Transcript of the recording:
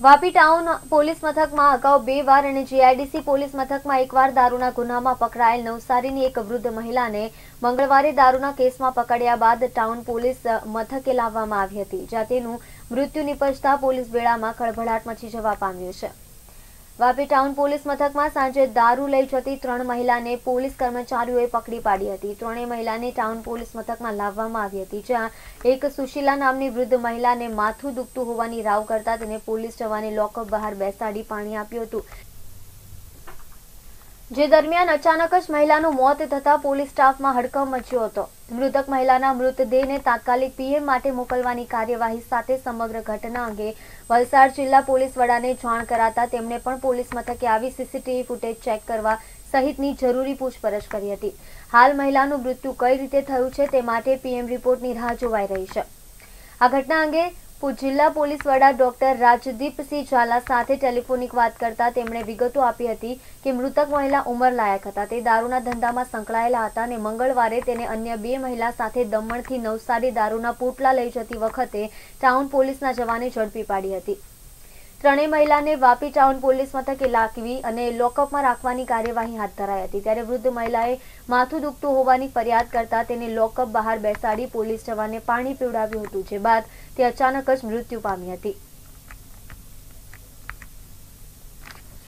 Vapi town police મથકમાં અગાઉ બે વાર અને જીઆઈડીસી પોલીસ મથકમાં એકવાર દારૂના ગુનામાં પકડાયેલ નવસારીની એક વૃદ્ધ મહિલાને મંગળવારે દારૂના કેસમાં પકડ્યા બાદ ટાઉન પોલીસ મથકે લાવવામાં આવી હતી, જ્યાં તેનું મૃત્યુ નિપજતા પોલીસ બેડામાં ખળભળાટ મચી જવા પામ્યો છે. વાપી ટાઉન પોલીસ મથકમાં સાંજે દારૂ લઈ જતી ત્રણ મહિલાને પોલીસ કર્મચારીઓએ પકડી પાડી હતી. ત્રણેય મહિલાને ટાઉન પોલીસ મથકમાં લાવવામાં આવી હતી, જ્યાં એક સુશીલા નામની વૃદ્ધ મહિલાને માથું દુખતું હોવાની રાવ કરતા તેને પોલીસ જવાને લોકઅપ બહાર બેસાડી પાણી આપ્યું હતું. જે દરમિયાન અચાનક જ મહિલાનું મોત થતા પોલીસ સ્ટાફમાં હડકંપ મચ્યો હતો. મૃતક મહિલાના મૃતદેહને તાત્કાલિક પીએમ માટે મોકલવાની કાર્યવાહી સાથે સમગ્ર ઘટના અંગે વલસાડ જિલ્લા પોલીસ વડાને જાણ કરાતા તેમણે પણ પોલીસ મથકે આવી સીસીટીવી ફૂટેજ ચેક કરવા સહિતની જરૂરી પૂછપરછ કરી હતી. હાલ મહિલાનું મૃત્યુ કઈ રીતે થયું છે તે માટે પીએમ રિપોર્ટની રાહ જોવાઈ રહી છે. આ ઘટના અંગે જિલ્લા પોલીસ વડા ડોક્ટર રાજદીપસિંહ ઝાલા સાથે ટેલિફોનિક વાત કરતા તેમણે વિગતો આપી હતી કે મૃતક મહિલા ઉંમરલાયક હતા. તે દારૂના ધંધામાં સંકળાયેલા હતા અને મંગળવારે તેને અન્ય બે મહિલા સાથે દમણથી નવસારી દારૂના પોટલા લઈ જતી વખતે ટાઉન પોલીસના જવાને ઝડપી પાડી હતી. ત્રણેય મહિલાને વાપી ટાઉન પોલીસ મથકે લાકવી અને લોકઅપમાં રાખવાની કાર્યવાહી હાથ ધરાઈ હતી. ત્યારે વૃદ્ધ મહિલાએ માથું દુખતું હોવાની ફરિયાદ કરતા તેને લોકઅપ બહાર બેસાડી પોલીસ જવાને પાણી પીવડાવ્યું હતું, જે બાદ તે અચાનક જ મૃત્યુ પામી હતી.